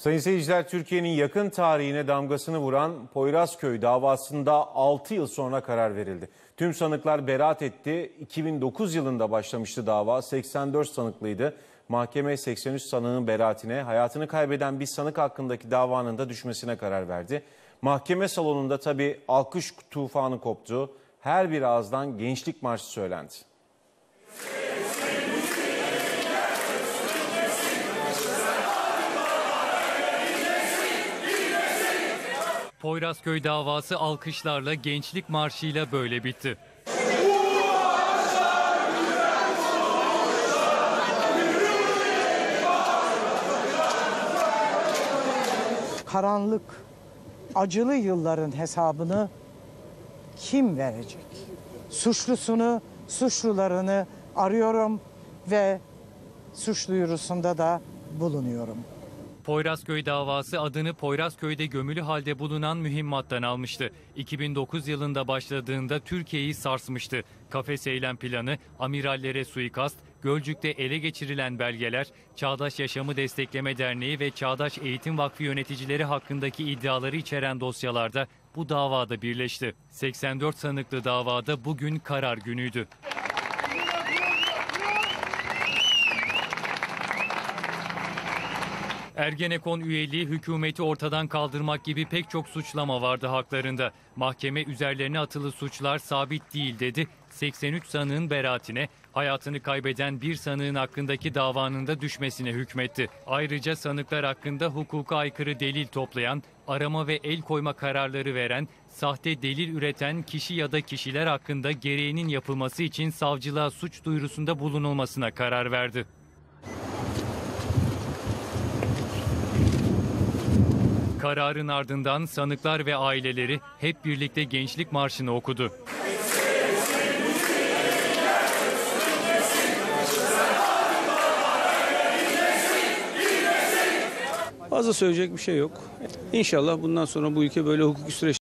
Sayın seyirciler Türkiye'nin yakın tarihine damgasını vuran Poyrazköy davasında 6 yıl sonra karar verildi. Tüm sanıklar beraat etti. 2009 yılında başlamıştı dava. 84 sanıklıydı. Mahkeme 83 sanığın beraatine, hayatını kaybeden bir sanık hakkındaki davanın da düşmesine karar verdi. Mahkeme salonunda tabii alkış tufanı koptu. Her bir ağızdan gençlik marşı söylendi. Poyrazköy davası alkışlarla, gençlik marşıyla böyle bitti. karanlık, acılı yılların hesabını kim verecek? Suçlusunu, suçlularını arıyorum ve suç duyurusunda da bulunuyorum. Poyrazköy davası adını Poyrazköy'de gömülü halde bulunan mühimmattan almıştı. 2009 yılında başladığında Türkiye'yi sarsmıştı. Kafes eylem planı, amirallere suikast, Gölcük'te ele geçirilen belgeler, Çağdaş Yaşamı Destekleme Derneği ve Çağdaş Eğitim Vakfı yöneticileri hakkındaki iddiaları içeren dosyalarda bu davada birleşti. 84 sanıklı davada bugün karar günüydü. Ergenekon üyeliği hükümeti ortadan kaldırmak gibi pek çok suçlama vardı haklarında. Mahkeme üzerlerine atılı suçlar sabit değil dedi. 83 sanığın beraatine, hayatını kaybeden bir sanığın hakkındaki davanın da düşmesine hükmetti. Ayrıca sanıklar hakkında hukuka aykırı delil toplayan, arama ve el koyma kararları veren, sahte delil üreten kişi ya da kişiler hakkında gereğinin yapılması için savcılığa suç duyurusunda bulunulmasına karar verdi. Kararın ardından sanıklar ve aileleri hep birlikte Gençlik Marşı'nı okudu. Fazla söyleyecek bir şey yok. İnşallah bundan sonra bu ülke böyle hukuki süreç